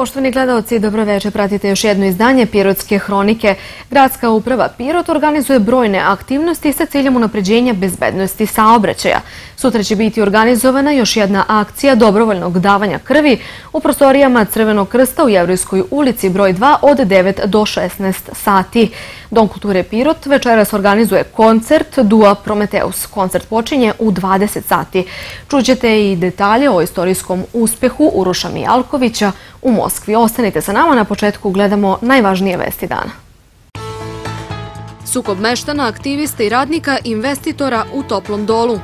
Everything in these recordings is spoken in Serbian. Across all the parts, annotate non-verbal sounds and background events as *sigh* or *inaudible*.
Poštovani gledalci, dobroveče, pratite još jedno izdanje Pirotske hronike. Gradska uprava Pirot organizuje brojne aktivnosti sa ciljem unapređenja bezbednosti saobraćaja. Sutra će biti organizovana još jedna akcija dobrovoljnog davanja krvi u prostorijama Crvenog krsta u Jevrojskoj ulici broj 2 od 9 do 16 sati. Dom kulture Pirot večeras organizuje koncert Dua Prometeus. Koncert počinje u 20 sati. Čućete i detalje o istorijskom uspehu Uroša Mijalkovića u Moskvi. Ostanite sa nama, na početku gledamo najvažnije vesti dana. Sukob meštana, aktivista i radnika, investitora u Toplom dolu.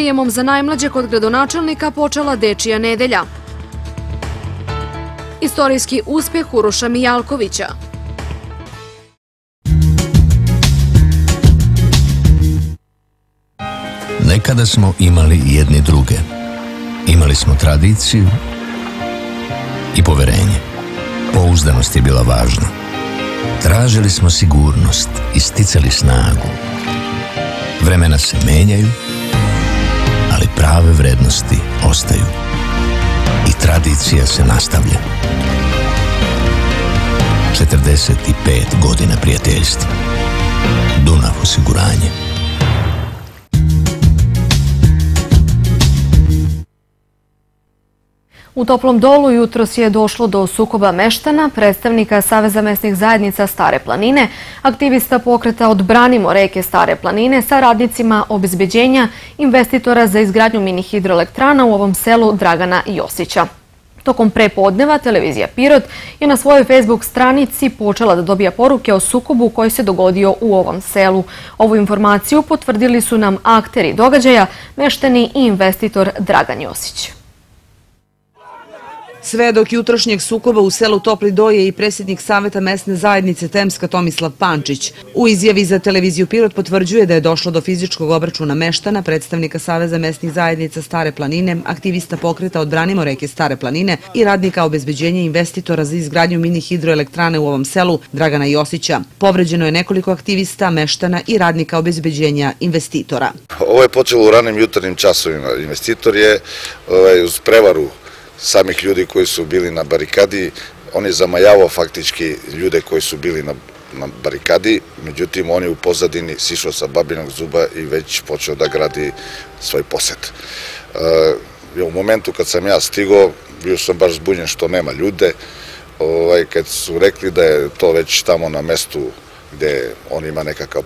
Prijemom za najmlađe kod gradonačelnika počela Dečija nedelja. Istorijski uspjeh Uroša Mijalkovića. Nekada smo imali jedni druge. Imali smo tradiciju i poverenje. Pouzdanost je bila važna. Tražili smo sigurnost i sticali snagu. Vremena se menjaju, prave vrednosti ostaju. I tradicija se nastavlja. 45 godina prijateljstva. Dunav osiguranje. U Toplom dolu jutros je došlo do sukoba meštana, predstavnika Saveza mesnih zajednica Stare planine, aktivista pokreta Odbranimo reke Stare planine sa radnicima obezbeđenja investitora za izgradnju mini hidroelektrana u ovom selu Dragana Josića. Tokom prepodneva televizija Pirot je na svojoj Facebook stranici počela da dobija poruke o sukobu koji se dogodio u ovom selu. Ovu informaciju potvrdili su nam akteri događaja, meštani i investitor Dragan Josić. Sve dok jutrošnjeg sukoba u selu Topli Doje i predsjednik Saveta mesne zajednice Temska Tomislav Pančić. U izjavi za televiziju Pirot potvrđuje da je došlo do fizičkog obračuna meštana, predstavnika Saveza mesnih zajednica Stare planine, aktivista pokreta Odbranimo reke Stare planine i radnika obezbeđenja investitora za izgradnju mini hidroelektrane u ovom selu Dragana Josića. Povređeno je nekoliko aktivista, meštana i radnika obezbeđenja investitora. Ovo je počelo u ranim jutarnim časovima. Investitor je ovaj, uz prevaru samih ljudi koji su bili na barikadi, on je zamajavao faktički ljude koji su bili na, na barikadi, međutim on je u pozadini sišao sa babinog zuba i već počeo da gradi svoj posjet. E, u momentu kad sam ja stigao, bio sam baš zbunjen što nema ljude, ovaj, kad su rekli da je to već tamo na mestu gde on ima nekakav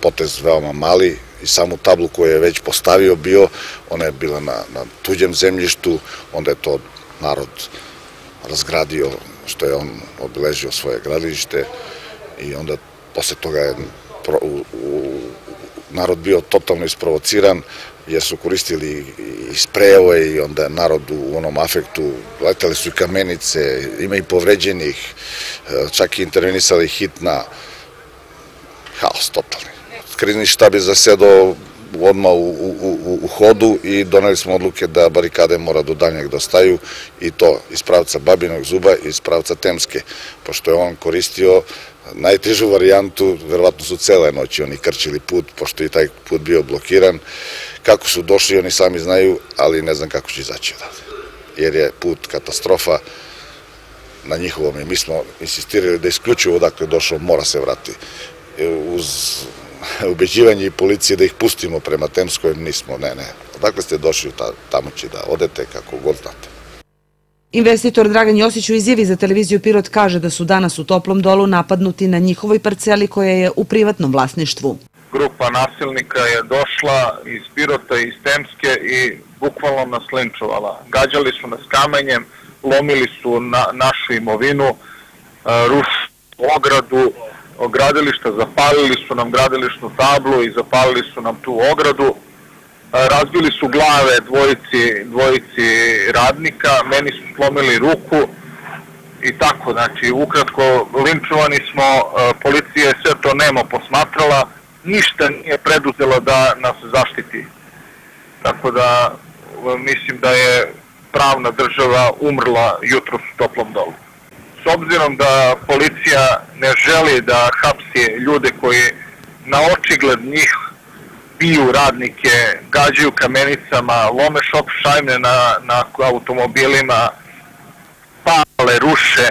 potez veoma mali, i samu tablu koju je već postavio bio, ona je bila na, na tuđem zemljištu, onda je to narod razgradio što je on obiležio svoje gradilište i onda posle toga je pro, u, u, narod bio totalno isprovociran jer su koristili i sprejeve i onda narod u onom afektu, letali su i kamenice, ima i povređenih, čak i intervenisali hitna, haos totalni krizni štab je zasedao odmah u, u, u, u hodu i doneli smo odluke da barikade mora do daljnjeg dostaju i to iz pravca Babinog zuba i iz pravca Temske, pošto je on koristio najtežu varijantu, verovatno su cele noći oni krčili put, pošto je taj put bio blokiran. Kako su došli, oni sami znaju, ali ne znam kako će izaći odavde. Jer je put katastrofa na njihovom i mi smo insistirali da isključivo odakle došao mora se vrati. Uz ubeđivanje i policije da ih pustimo prema Temskoj, nismo, ne, ne. Odakle ste došli tamo će da odete kako god znate. Investitor Dragan Josić u izjavi za televiziju Pirot kaže da su danas u toplom dolu napadnuti na njihovoj parceli koja je u privatnom vlasništvu. Grupa nasilnika je došla iz Pirota i iz Temske i bukvalno nas linčovala. Gađali su nas kamenjem, lomili su na, našu imovinu, rušili ogradu, gradilišta, zapalili su nam gradilišnu tablu i zapalili su nam tu ogradu. E, razbili su glave dvojici, dvojici radnika, meni su slomili ruku i tako, znači ukratko linčovani smo, e, policija je sve to nemo posmatrala, ništa nije preduzela da nas zaštiti. Tako da e, mislim da je pravna država umrla jutro u toplom dolu s obzirom da policija ne želi da hapsi ljude koji na očigled njih biju radnike, gađaju kamenicama, lome šok šajne na, na automobilima, škole ruše,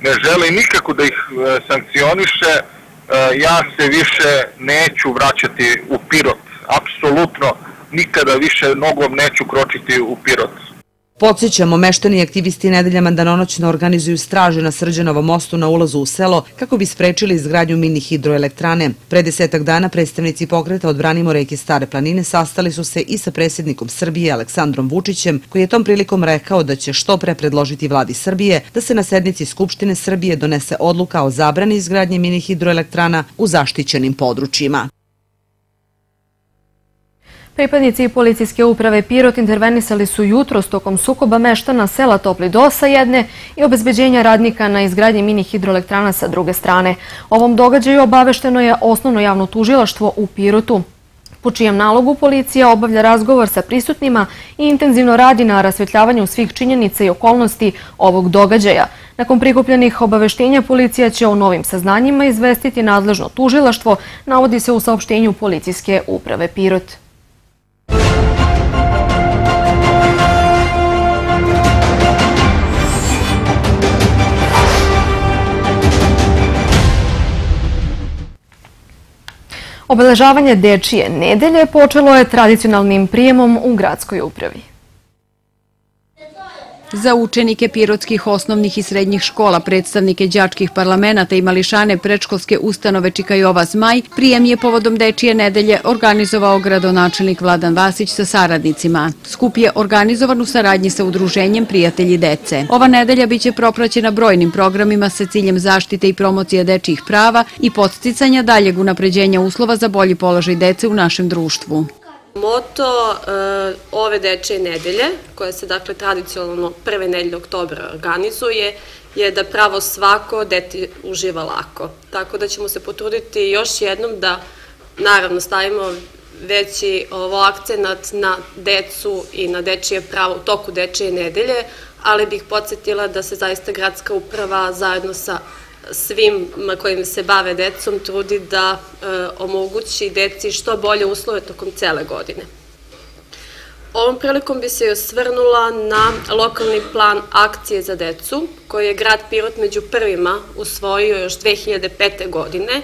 ne želi nikako da ih e, sankcioniše, e, ja se više neću vraćati u Pirot. Apsolutno nikada više nogom neću kročiti u Pirot. Podsjećamo, meštani aktivisti nedeljama danonoćno organizuju straže na Srđanovom mostu na ulazu u selo kako bi sprečili izgradnju mini hidroelektrane. Pre desetak dana predstavnici pokreta odbranimo reke Stare planine sastali su se i sa predsjednikom Srbije Aleksandrom Vučićem, koji je tom prilikom rekao da će što pre predložiti vladi Srbije da se na sednici Skupštine Srbije donese odluka o zabrani izgradnje mini hidroelektrana u zaštićenim područjima. Pripadnici policijske uprave Pirot intervenisali su jutro s tokom sukoba meštana sela Topli Do sa jedne i obezbeđenja radnika na izgradnji mini hidroelektrana sa druge strane. Ovom događaju obavešteno je osnovno javno tužilaštvo u Pirotu po čijem nalogu policija obavlja razgovor sa prisutnima i intenzivno radi na rasvetljavanju svih činjenica i okolnosti ovog događaja. Nakon prikupljenih obaveštenja, policija će o novim saznanjima izvestiti nadležno tužilaštvo, navodi se u saopštenju policijske uprave Pirot. Obeležavanje Dečije nedelje počelo je tradicionalnim prijemom u gradskoj upravi. Za učenike pirotskih osnovnih i srednjih škola, predstavnike đačkih parlamenta i mališane prečkolske ustanove Čikajova Zmaj, prijem je povodom Dečije nedelje organizovao gradonačelnik Vladan Vasić sa saradnicima. Skup je organizovan u saradnji sa udruženjem Prijatelji dece. Ova nedelja biće propraćena brojnim programima sa ciljem zaštite i promocije dečijih prava i podsticanja daljeg unapređenja uslova za bolji položaj dece u našem društvu. Moto uh, ove dečje nedelje, koje se dakle tradicionalno prve nedelje oktobra organizuje, je da pravo svako deti uživa lako. Tako da ćemo se potruditi još jednom da naravno stavimo veći ovo akcenat na decu i na dečije pravo u toku dečije nedelje, ali bih podsjetila da se zaista gradska uprava zajedno sa svim kojim se bave decom trudi da e, omogući deci što bolje uslove tokom cele godine. Ovom prilikom bi se osvrnula na lokalni plan akcije za decu, koji je grad Pirot među prvima usvojio još 2005. godine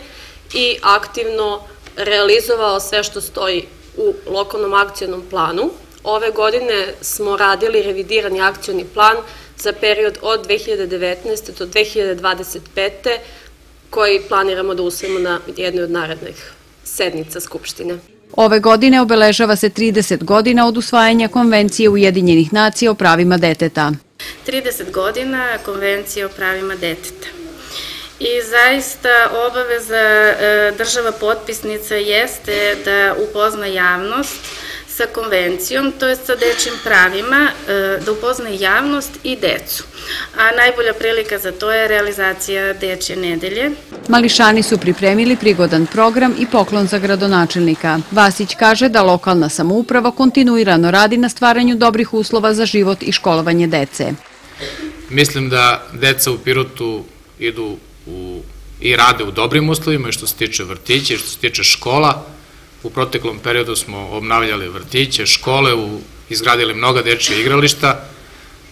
i aktivno realizovao sve što stoji u lokalnom akcijnom planu. Ove godine smo radili revidirani akcijni plan za period od 2019. do 2025. koji planiramo da usvojimo na jednoj od narednih sednica Skupštine. Ove godine obeležava se 30 godina od usvajanja Konvencije Ujedinjenih nacija o pravima deteta. 30 godina Konvencije o pravima deteta. I zaista obaveza e, država potpisnica jeste da upozna javnost sa konvencijom, to je sa dečim pravima, e, da upoznaje javnost i decu. A najbolja prilika za to je realizacija Dečje nedelje. Mališani su pripremili prigodan program i poklon za gradonačelnika. Vasić kaže da lokalna samouprava kontinuirano radi na stvaranju dobrih uslova za život i školovanje dece. Mislim da deca u Pirotu idu u, i rade u dobrim uslovima i što se tiče vrtića i što se tiče škola, U proteklom periodu smo obnavljali vrtiće, škole, u, izgradili mnoga dečje igrališta,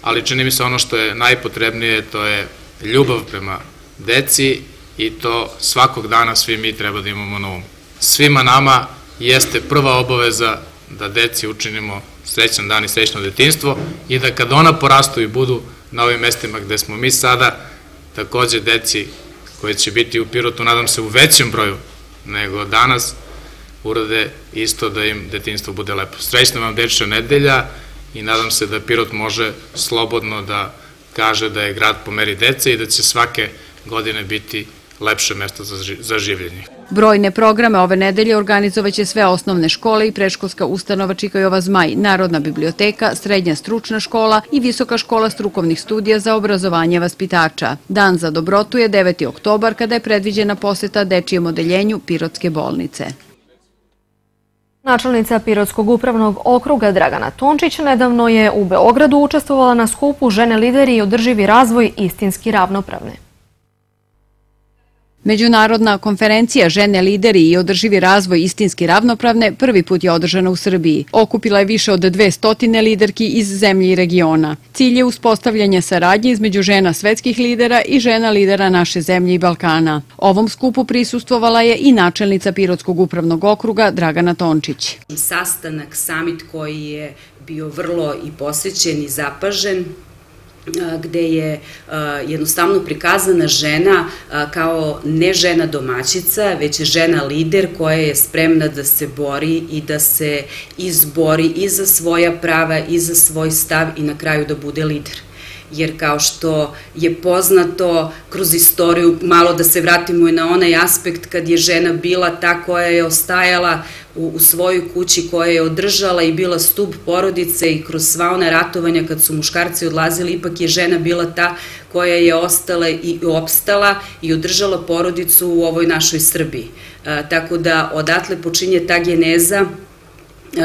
ali čini mi se ono što je najpotrebnije, to je ljubav prema deci i to svakog dana svi mi treba da imamo na umu. Svima nama jeste prva obaveza da deci učinimo srećan dan i srećno detinstvo i da kad ona porastu i budu na ovim mestima gde smo mi sada, takođe deci koje će biti u Pirotu, nadam se u većem broju nego danas, urade isto da im detinstvo bude lepo. Srećna vam dečja nedelja i nadam se da Pirot može slobodno da kaže da je grad po meri dece i da će svake godine biti lepše mesto za življenje. Brojne programe ove nedelje organizovaće sve osnovne škole i preškolska ustanova Čikajova Zmaj, Narodna biblioteka, Srednja stručna škola i Visoka škola strukovnih studija za obrazovanje vaspitača. Dan za dobrotu je 9. oktobar kada je predviđena poseta dečijem odeljenju Pirotske bolnice. Načelnica Pirotskog upravnog okruga Dragana Tončić nedavno je u Beogradu učestvovala na skupu Žene lideri i održivi razvoj istinski ravnopravne. Međunarodna konferencija Žene lideri i održivi razvoj istinski ravnopravne prvi put je održana u Srbiji. Okupila je više od 200 liderki iz zemlje i regiona. Cilj je uspostavljanje saradnje između žena svetskih lidera i žena lidera naše zemlje i Balkana. Ovom skupu prisustvovala je i načelnica Pirotskog upravnog okruga Dragana Tončić. Sastanak, samit koji je bio vrlo i posvećen i zapažen, gde je jednostavno prikazana žena kao ne žena domaćica, već je žena lider koja je spremna da se bori i da se izbori i za svoja prava i za svoj stav i na kraju da bude lider. Jer kao što je poznato kroz istoriju, malo da se vratimo i na onaj aspekt kad je žena bila ta koja je ostajala u, u svojoj kući, koja je održala i bila stup porodice i kroz sva ona ratovanja kad su muškarci odlazili, ipak je žena bila ta koja je ostala i opstala i održala porodicu u ovoj našoj Srbiji. E, tako da odatle počinje ta geneza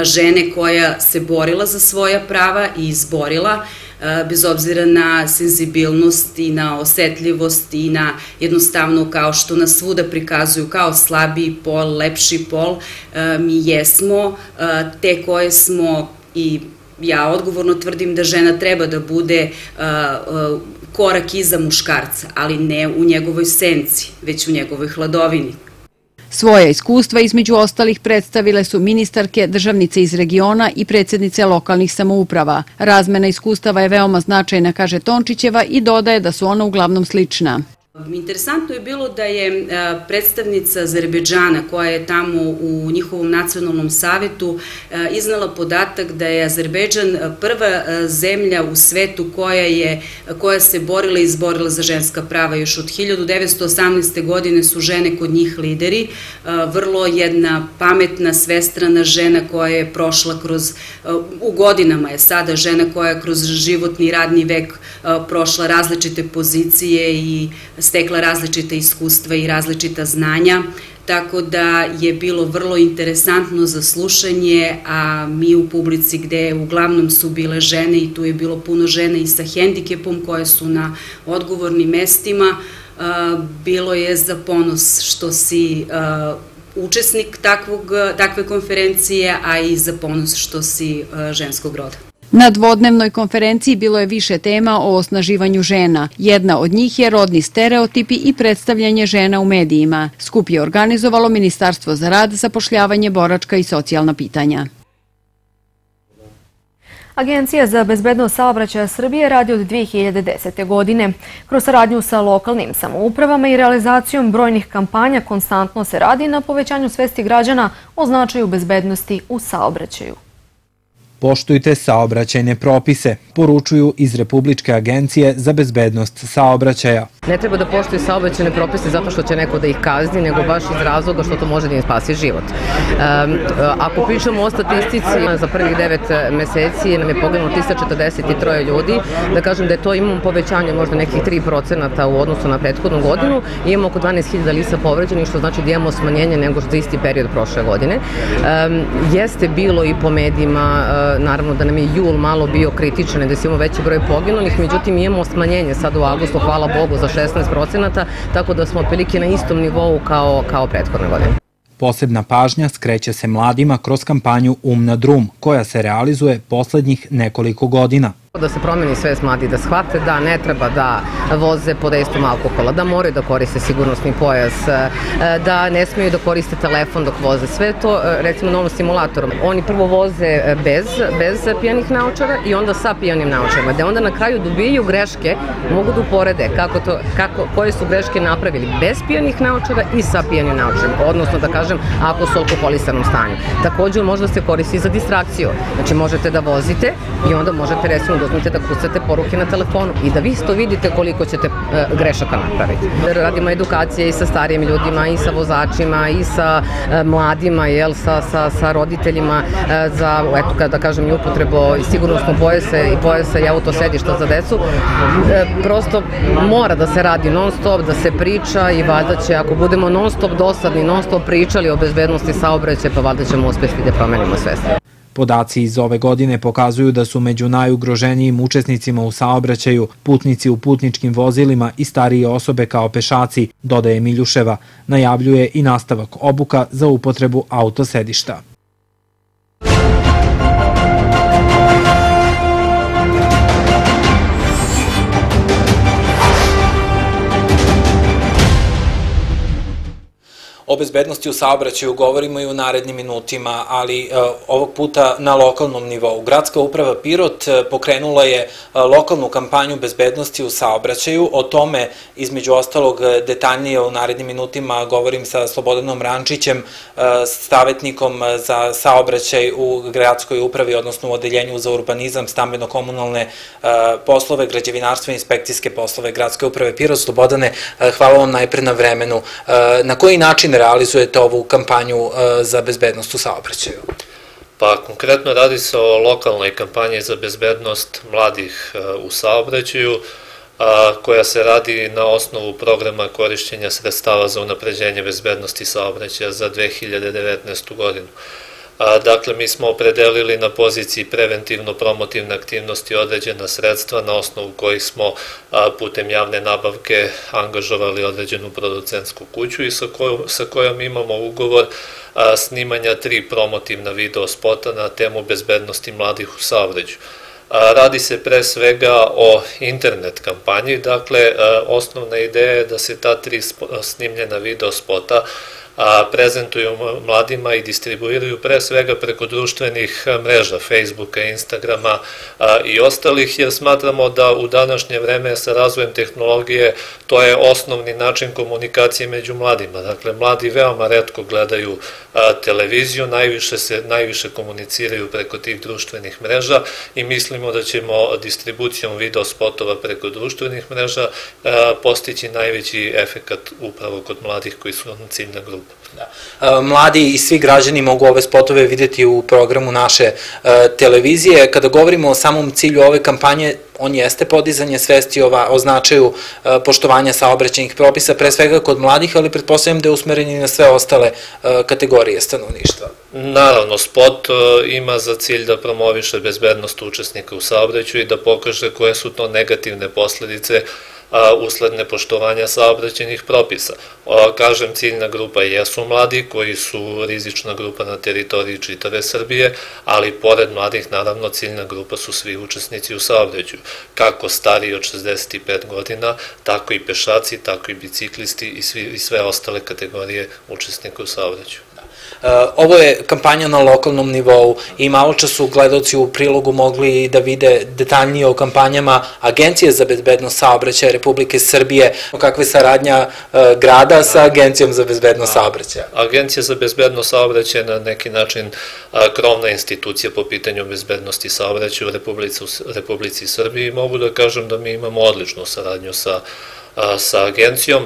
žene koja se borila za svoja prava i izborila, bez obzira na senzibilnost i na osetljivost i na jednostavno kao što nas svuda prikazuju kao slabiji pol, lepši pol, mi jesmo te koje smo i ja odgovorno tvrdim da žena treba da bude korak iza muškarca, ali ne u njegovoj senci, već u njegovoj hladovini. Svoje iskustva između ostalih predstavile su ministarke, državnice iz regiona i predsednice lokalnih samouprava. Razmena iskustava je veoma značajna, kaže Tončićeva i dodaje da su ona uglavnom slična. Interesantno je bilo da je e, predstavnica Azerbeđana koja je tamo u njihovom nacionalnom savetu e, iznala podatak da je Azerbeđan prva e, zemlja u svetu koja, je, koja se borila i izborila za ženska prava. Još od 1918. godine su žene kod njih lideri. Vrlo jedna pametna, svestrana žena koja je prošla kroz, u godinama je sada žena koja je kroz životni radni vek prošla različite pozicije i stekla različite iskustva i različita znanja, tako da je bilo vrlo interesantno za slušanje, a mi u publici gde uglavnom su bile žene i tu je bilo puno žena i sa hendikepom koje su na odgovornim mestima, bilo je za ponos što si učesnik takvog, takve konferencije, a i za ponos što si ženskog roda. Na dvodnevnoj konferenciji bilo je više tema o osnaživanju žena. Jedna od njih je rodni stereotipi i predstavljanje žena u medijima. Skup je organizovalo Ministarstvo za rad, zapošljavanje, boračka i socijalna pitanja. Agencija za bezbednost saobraćaja Srbije radi od 2010. godine. Kroz saradnju sa lokalnim samoupravama i realizacijom brojnih kampanja konstantno se radi na povećanju svesti građana o značaju bezbednosti u saobraćaju. Poštujte saobraćajne propise, poručuju iz Republičke agencije za bezbednost saobraćaja. Ne treba da poštuju saobraćajne propise zato što će neko da ih kazni, nego baš iz razloga što to može da im spasi život. ako pričamo o statistici, za prvih devet meseci nam je poginulo 343 ljudi, da kažem da je to imamo povećanje možda nekih 3% u odnosu na prethodnu godinu, imamo oko 12.000 lisa povređenih, što znači da imamo smanjenje nego za isti period prošle godine. jeste bilo i po medijima naravno da nam je jul malo bio kritičan i da se imamo veći broj poginulih, međutim imamo smanjenje sad u augustu, hvala Bogu, za 16%, tako da smo otprilike na istom nivou kao, kao prethodne godine. Posebna pažnja skreće se mladima kroz kampanju Um na drum, koja se realizuje poslednjih nekoliko godina. Da se promeni sve mladi, da shvate da ne treba da voze pod dejstvom alkohola, da moraju da koriste sigurnosni pojas, e, da ne smiju da koriste telefon dok voze. Sve to, e, recimo, na ovom simulatoru. Oni prvo voze e, bez, bez pijanih naočara i onda sa pijanim naočarima, da onda na kraju dobijaju greške, mogu da uporede kako to, kako, koje su greške napravili bez pijanih naočara i sa pijanim naočarima, odnosno da kažem ako su u alkoholisanom stanju. Takođe može da se koristi za distrakciju, znači možete da vozite i onda možete recimo da uzmete da kucate poruke na telefonu i da vi isto vidite koliko ćete e, grešaka napraviti. Radimo edukacije i sa starijim ljudima i sa vozačima i sa e, mladima, jel, sa, sa, sa roditeljima e, za, eto, kada kažem, i upotrebu i sigurnosno pojese i pojese i autosedišta za decu. Prosto mora da se radi non stop, da se priča i valjda će, ako budemo non stop dosadni, non stop pričali o bezbednosti saobraćaja, pa valjda ćemo uspjeti da promenimo sve. Podaci iz ove godine pokazuju da su među najugroženijim učesnicima u saobraćaju putnici u putničkim vozilima i starije osobe kao pešaci, dodaje Miljuševa. Najavljuje i nastavak obuka za upotrebu autosedišta. O bezbednosti u saobraćaju govorimo i u narednim minutima, ali e, ovog puta na lokalnom nivou. Gradska uprava Pirot e, pokrenula je e, lokalnu kampanju bezbednosti u saobraćaju. O tome, između ostalog, detaljnije u narednim minutima govorim sa Slobodanom Rančićem, stavetnikom za saobraćaj u gradskoj upravi, odnosno u odeljenju za urbanizam, stambeno-komunalne poslove, građevinarstvo i inspekcijske poslove Gradske uprave Pirot. Slobodane, hvala vam najpre na vremenu. Na koji način realizujete ovu kampanju e, za bezbednost u saobraćaju? Pa konkretno radi se o lokalnoj kampanji za bezbednost mladih e, u saobraćaju, koja se radi na osnovu programa korišćenja sredstava za unapređenje bezbednosti saobraćaja za 2019. godinu. Dakle, mi smo opredelili na poziciji preventivno-promotivne aktivnosti određena sredstva na osnovu kojih smo putem javne nabavke angažovali određenu producentsku kuću i sa kojom, sa kojom imamo ugovor snimanja tri promotivna video spota na temu bezbednosti mladih u saobraću. Radi se pre svega o internet kampanji, dakle osnovna ideja je da se ta tri snimljena video spota a, prezentuju mladima i distribuiraju pre svega preko društvenih mreža, Facebooka, Instagrama a, i ostalih, jer smatramo da u današnje vreme sa razvojem tehnologije to je osnovni način komunikacije među mladima. Dakle, mladi veoma redko gledaju a, televiziju, najviše se najviše komuniciraju preko tih društvenih mreža i mislimo da ćemo distribucijom video spotova preko društvenih mreža postići najveći efekat upravo kod mladih koji su ciljna grupa. Da. E, mladi i svi građani mogu ove spotove videti u programu naše e, televizije. Kada govorimo o samom cilju ove kampanje, on jeste podizanje svesti ova, o značaju e, poštovanja saobraćenih propisa, pre svega kod mladih, ali pretpostavljam da je usmeren i na sve ostale kategorije stanovništva. Naravno, spot ima za cilj da promoviše bezbednost učesnika u saobraćaju i da pokaže koje su to negativne posledice usled nepoštovanja saobraćenih propisa. Kažem, ciljna grupa jesu mladi koji su rizična grupa na teritoriji čitave Srbije, ali pored mladih, naravno, ciljna grupa su svi učesnici u saobraćaju, kako stariji od 65 godina, tako i pešaci, tako i biciklisti i, i sve ostale kategorije učesnika u saobraćaju. Uh, ovo je kampanja na lokalnom nivou i malo čas su gledalci u prilogu mogli da vide detaljnije o kampanjama Agencije za bezbednost saobraćaja Republike Srbije, o kakve saradnja uh, grada sa Agencijom za bezbednost saobraćaja. Agencija za bezbednost saobraćaja je na neki način uh, krovna institucija po pitanju bezbednosti saobraćaja u Republici, Republici Srbiji i mogu da kažem da mi imamo odličnu saradnju sa, sa agencijom.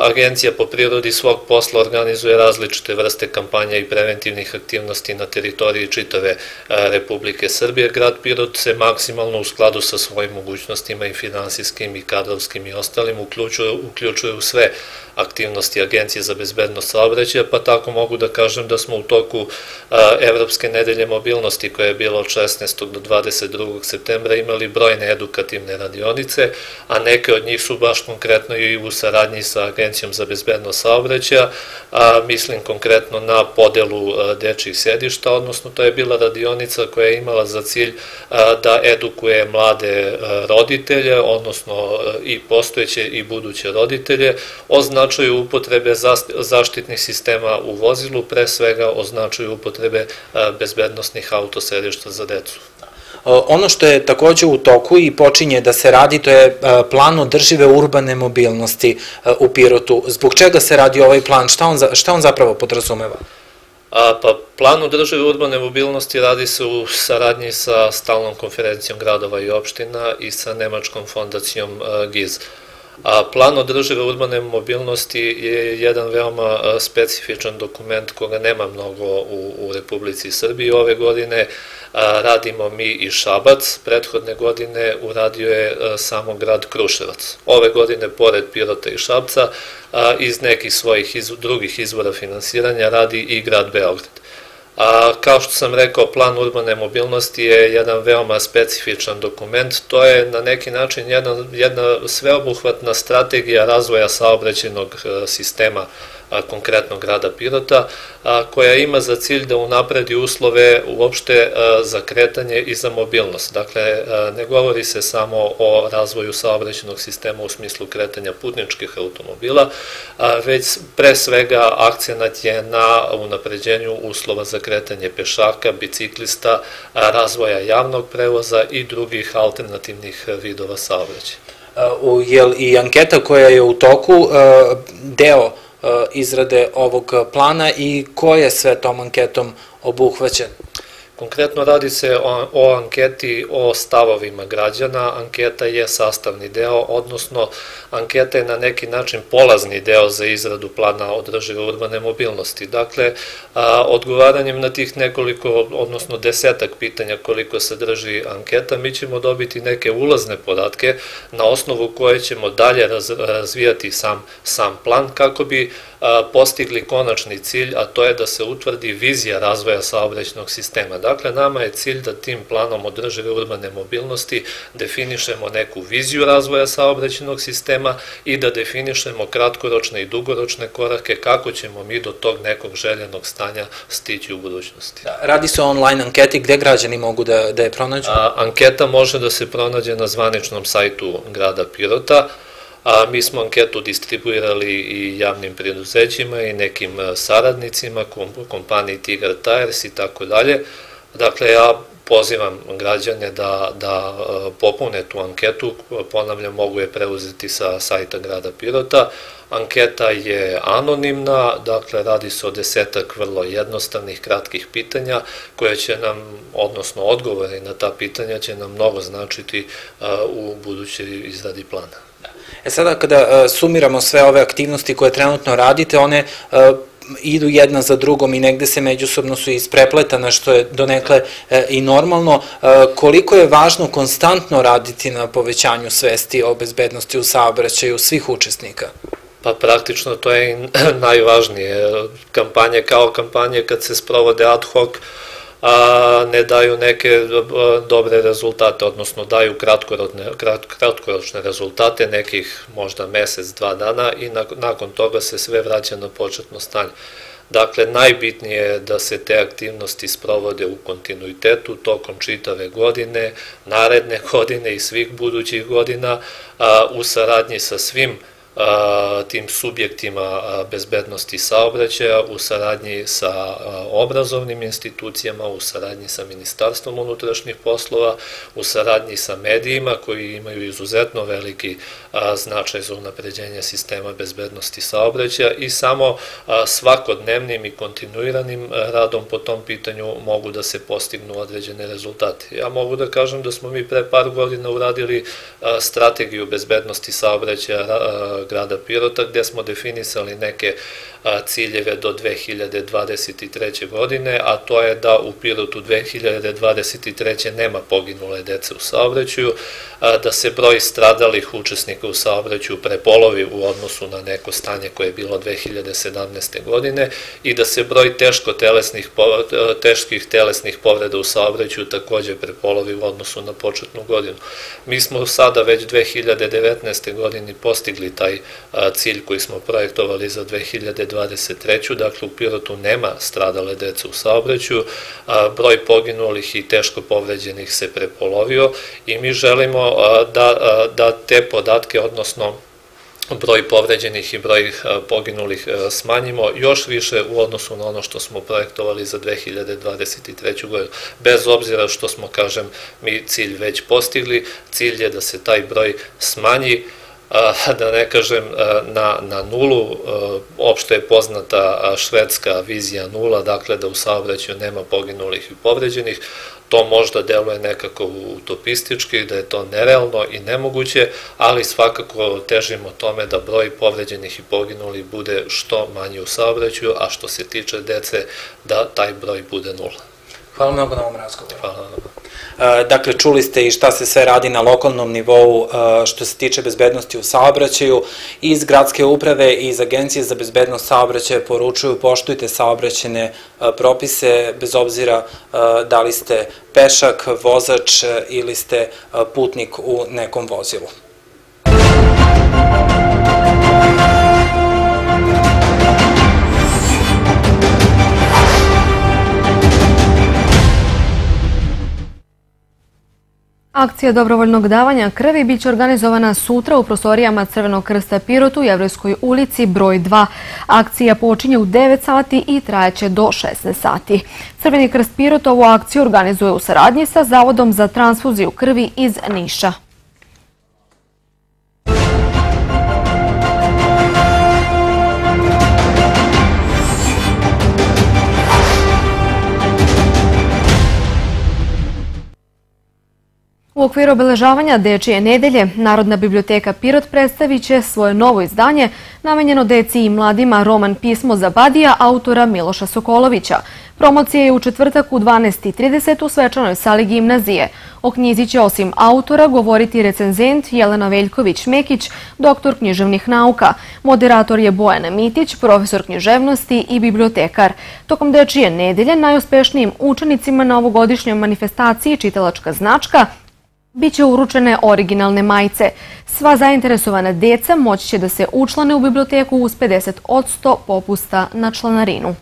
Agencija po prirodi svog posla organizuje različite vrste kampanja i preventivnih aktivnosti na teritoriji čitave Republike Srbije. Grad Pirot se maksimalno u skladu sa svojim mogućnostima i finansijskim i kadrovskim i ostalim uključuje, uključuje u sve aktivnosti Agencije za bezbednost saobraćaja, pa tako mogu da kažem da smo u toku Evropske nedelje mobilnosti koja je bila od 16. do 22. septembra imali brojne edukativne radionice, a neke od njih su baš konkretno i u saradnji sa Agencijom za bezbednost saobraćaja, a mislim konkretno na podelu dečjih sedišta, odnosno to je bila radionica koja je imala za cilj da edukuje mlade roditelje, odnosno i postojeće i buduće roditelje, o značaju upotrebe zaštitnih sistema u vozilu, pre svega o značaju upotrebe bezbednostnih autosedišta za decu. Ono što je takođe u toku i počinje da se radi, to je plan održive urbane mobilnosti u Pirotu. Zbog čega se radi ovaj plan? Šta on, šta on zapravo podrazumeva? A, pa plan održive urbane mobilnosti radi se u saradnji sa stalnom konferencijom gradova i opština i sa Nemačkom fondacijom GIZ. A plan održive urbane mobilnosti je jedan veoma specifičan dokument koga nema mnogo u, u Republici Srbiji. Ove godine radimo mi i Šabac, prethodne godine uradio je samo grad Kruševac. Ove godine, pored Pirota i Šabca, iz nekih svojih iz, drugih izvora finansiranja radi i grad Beograd. A, kao što sam rekao, plan urbane mobilnosti je jedan veoma specifičan dokument. To je na neki način jedna, jedna sveobuhvatna strategija razvoja saobraćenog e, sistema konkretnog grada Pirota, koja ima za cilj da unapredi uslove uopšte za kretanje i za mobilnost. Dakle, ne govori se samo o razvoju saobraćenog sistema u smislu kretanja putničkih automobila, već pre svega akcenat je na unapređenju uslova za kretanje pešaka, biciklista, razvoja javnog prevoza i drugih alternativnih vidova saobraćaja. Jel i anketa koja je u toku deo izrade ovog plana i ko je sve tom anketom obuhvaćen? Konkretno radi se o, o anketi o stavovima građana, anketa je sastavni deo, odnosno anketa je na neki način polazni deo za izradu plana održive urbane mobilnosti. Dakle, a, odgovaranjem na tih nekoliko, odnosno desetak pitanja koliko se drži anketa, mi ćemo dobiti neke ulazne podatke na osnovu koje ćemo dalje raz, razvijati sam, sam plan kako bi postigli konačni cilj, a to je da se utvrdi vizija razvoja saobraćnog sistema. Dakle, nama je cilj da tim planom održive urbane mobilnosti definišemo neku viziju razvoja saobraćenog sistema i da definišemo kratkoročne i dugoročne korake kako ćemo mi do tog nekog željenog stanja stići u budućnosti. Da, radi se o online anketi gde građani mogu da, da je pronađu? A, anketa može da se pronađe na zvaničnom sajtu grada Pirota, a mi smo anketu distribuirali i javnim preduzećima i nekim saradnicima, kompaniji Tigar Tires i tako dalje. Dakle, ja pozivam građane da, da popune tu anketu, ponavljam, mogu je preuzeti sa sajta grada Pirota. Anketa je anonimna, dakle radi se o desetak vrlo jednostavnih, kratkih pitanja koje će nam, odnosno odgovore na ta pitanja će nam mnogo značiti u budućoj izradi plana. E sada kada e, sumiramo sve ove aktivnosti koje trenutno radite, one e, idu jedna za drugom i negde se međusobno su isprepletane, što je donekle e, i normalno. Koliko je važno konstantno raditi na povećanju svesti o bezbednosti u saobraćaju svih učesnika? Pa praktično to je *laughs* najvažnije. Kampanje kao kampanje kad se sprovode ad hoc, a ne daju neke dobre rezultate, odnosno daju kratkoročne, rezultate, nekih možda mesec, dva dana i nakon toga se sve vraća na početno stanje. Dakle, najbitnije je da se te aktivnosti sprovode u kontinuitetu tokom čitave godine, naredne *laughs* godine i svih budućih godina, u saradnji sa svim tim subjektima bezbednosti saobraćaja u saradnji sa obrazovnim institucijama, u saradnji sa Ministarstvom unutrašnjih poslova, u saradnji sa medijima koji imaju izuzetno veliki značaj za unapređenje sistema bezbednosti saobraćaja i samo svakodnevnim i kontinuiranim radom po tom pitanju mogu da se postignu određene rezultate. Ja mogu da kažem da smo mi pre par godina uradili strategiju bezbednosti saobraćaja grada Pirota gde smo definisali neke ciljeve do 2023. godine, a to je da u Pirotu 2023. nema poginule dece u saobraćaju, da se broj stradalih učesnika u saobraćaju prepolovi u odnosu na neko stanje koje je bilo 2017. godine i da se broj teško telesnih, teških telesnih povreda u saobraćaju takođe prepolovi u odnosu na početnu godinu. Mi smo sada već 2019. godini postigli taj cilj koji smo projektovali za 2023. Dakle, u Pirotu nema stradale dece u saobraćaju, broj poginulih i teško povređenih se prepolovio i mi želimo da, da te podatke, odnosno broj povređenih i broj poginulih smanjimo još više u odnosu na ono što smo projektovali za 2023. godinu. Bez obzira što smo, kažem, mi cilj već postigli, cilj je da se taj broj smanji, da ne kažem na, na nulu, opšte je poznata švedska vizija nula, dakle da u saobraćaju nema poginulih i povređenih, to možda deluje nekako utopistički, da je to nerealno i nemoguće, ali svakako težimo tome da broj povređenih i poginulih bude što manji u saobraćaju, a što se tiče dece, da taj broj bude nula. Hvala mnogo na ovom razgovoru. Hvala. Dakle, čuli ste i šta se sve radi na lokalnom nivou što se tiče bezbednosti u saobraćaju. Iz gradske uprave i iz Agencije za bezbednost saobraćaja poručuju poštujte saobraćene propise bez obzira da li ste pešak, vozač ili ste putnik u nekom vozilu. Akcija dobrovoljnog davanja krvi biće organizovana sutra u prostorijama Crvenog krsta Pirotu u Jevrojskoj ulici broj 2. Akcija počinje u 9 sati i trajeće do 16 sati. Crveni krst Pirot ovu akciju organizuje u saradnji sa Zavodom za transfuziju krvi iz Niša. U okviru obeležavanja Dečije nedelje, Narodna biblioteka Pirot predstavit će svoje novo izdanje namenjeno deci i mladima roman Pismo za Badija autora Miloša Sokolovića. Promocija je u četvrtak u 12.30 u svečanoj sali gimnazije. O knjizi će osim autora govoriti recenzent Jelena Veljković-Mekić, doktor književnih nauka. Moderator je Bojana Mitić, profesor književnosti i bibliotekar. Tokom Dečije nedelje najuspešnijim učenicima na ovogodišnjoj manifestaciji čitalačka značka Biće uručene originalne majice. Sva zainteresovana deca moći će da se učlane u biblioteku uz 50% popusta na članarinu.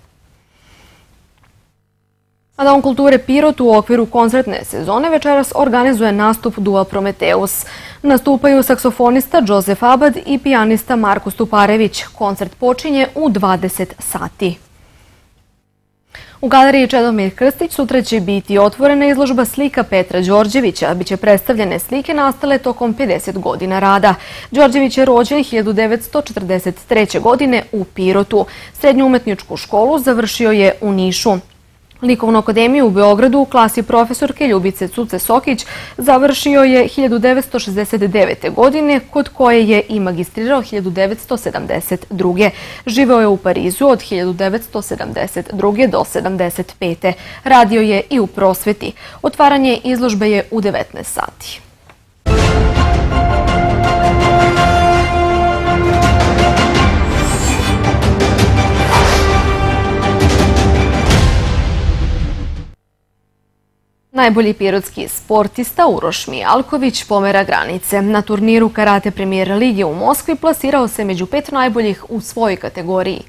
A Dom kulture Pirot u okviru koncertne sezone večeras organizuje nastup Dual Prometeus. Nastupaju saksofonista Josef Abad i pijanista Marko Stuparević. Koncert počinje u 20 sati. U galeriji Čedomir Krstić sutra će biti otvorena izložba slika Petra Đorđevića. Biće predstavljene slike nastale tokom 50 godina rada. Đorđević je rođen 1943. godine u Pirotu. Srednju umetničku školu završio je u Nišu. Likovnu akademiju u Beogradu u klasi profesorke Ljubice Cuce Sokić završio je 1969. godine, kod koje je i magistrirao 1972. Živeo je u Parizu od 1972. do 1975. Radio je i u prosveti. Otvaranje izložbe je u 19 sati. Najbolji pirotski sportista Uroš Mijalković pomera granice. Na turniru Karate premijer Lige u Moskvi plasirao se među pet najboljih u svojoj kategoriji.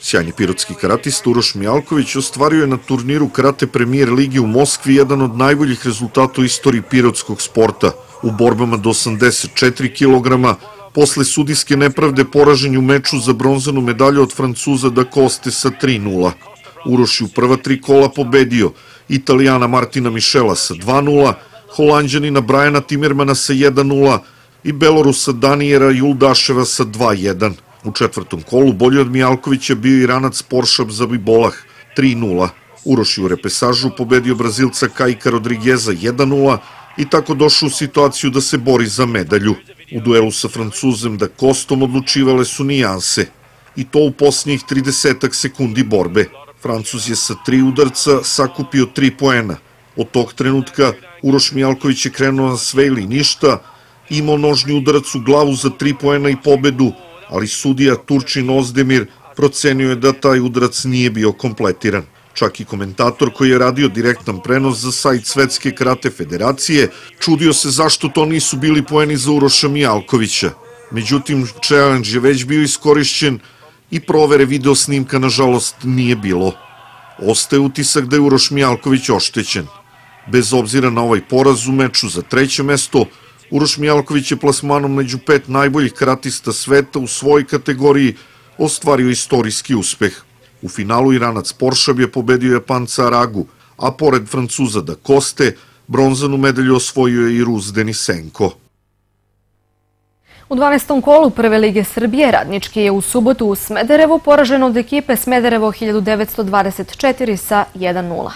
Sjajni pirotski karatist Uroš Mijalković ostvario je na turniru Karate premijer Ligi u Moskvi jedan od najboljih rezultata u istoriji pirotskog sporta. U borbama do 84 kg, posle sudijske nepravde poraženju meču za bronzanu medalju od Francuza da koste sa 3-0. Uroš je u prva tri kola pobedio Italijana Martina Mišela sa 2-0, Holandjanina Brajana Timermana sa 1-0 i Belorusa Danijera Juldaševa sa 2-1. U četvrtom kolu bolji od Mijalkovića bio Iranac Poršab za Bibolah 3-0. Uroš je u repesažu pobedio Brazilca Kajka Rodrigueza 1-0 i tako došao u situaciju da se bori za medalju. U duelu sa Francuzem da Kostom odlučivale su nijanse i to u posljednjih 30 sekundi borbe. Francuz je sa tri udarca sakupio tri poena. Od tog trenutka Uroš Mijalković je krenuo na sve ili ništa, imao nožni udarac u glavu za tri poena i pobedu, ali sudija Turčin Ozdemir procenio je da taj udarac nije bio kompletiran. Čak i komentator koji je radio direktan prenos za sajt Svetske karate federacije čudio se zašto to nisu bili poeni za Uroša Mijalkovića. Međutim, challenge je već bio iskorišćen i provere video snimka nažalost nije bilo. Ostaje utisak da je Uroš Mijalković oštećen. Bez obzira na ovaj poraz u meču za treće mesto, Uroš Mijalković je plasmanom među pet najboljih karatista sveta u svojoj kategoriji ostvario istorijski uspeh. U finalu Iranac Poršab je pobedio Japanca Aragu, a pored Francuza da Koste, bronzanu medalju osvojio je i Rus Denisenko. U 12. kolu Prve lige Srbije Radnički je u subotu u Smederevu poražen od ekipe Smederevo 1924 sa 1-0.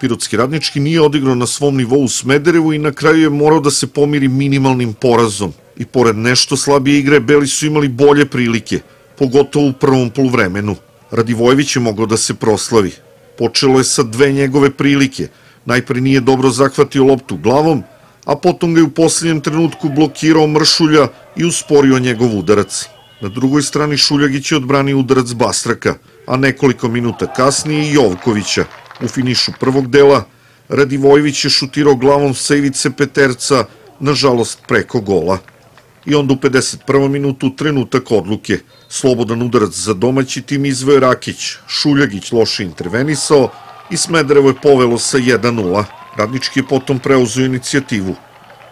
Pirotski radnički nije odigrao na svom nivou u Smederevu i na kraju je morao da se pomiri minimalnim porazom. I pored nešto slabije igre, Beli su imali bolje prilike, pogotovo u prvom poluvremenu. Radivojević je mogao da se proslavi. Počelo je sa dve njegove prilike. Najpre nije dobro zahvatio loptu glavom, a potom ga je u posljednjem trenutku blokirao Mršulja i usporio njegov udarac. Na drugoj strani Šuljagić je odbranio udarac Bastraka, a nekoliko minuta kasnije i Jovkovića. U finišu prvog dela Radivojević je šutirao glavom sa Ivice Peterca, nažalost preko gola. I onda u 51. minutu trenutak odluke. Slobodan udarac za domaći tim izvoje Rakić. Šuljagić loše intervenisao i Smederevo je povelo sa 1-0. Radnički je potom preuzeo inicijativu.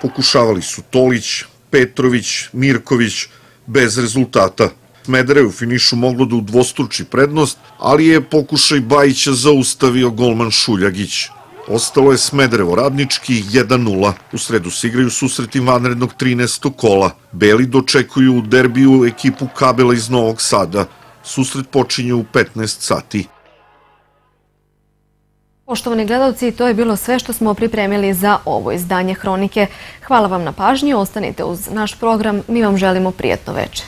Pokušavali su Tolić, Petrović, Mirković, bez rezultata. Smederevo u finišu moglo da udvostruči prednost, ali je pokušaj Bajića zaustavio golman Šuljagić. Ostalo je Smederevo radnički 1-0. U sredu se igraju susreti vanrednog 13. kola. Beli dočekuju u derbiju ekipu Kabela iz Novog Sada. Susret počinje u 15 sati. Poštovani gledalci, to je bilo sve što smo pripremili za ovo izdanje Hronike. Hvala vam na pažnji, ostanite uz naš program, mi vam želimo prijetno večer.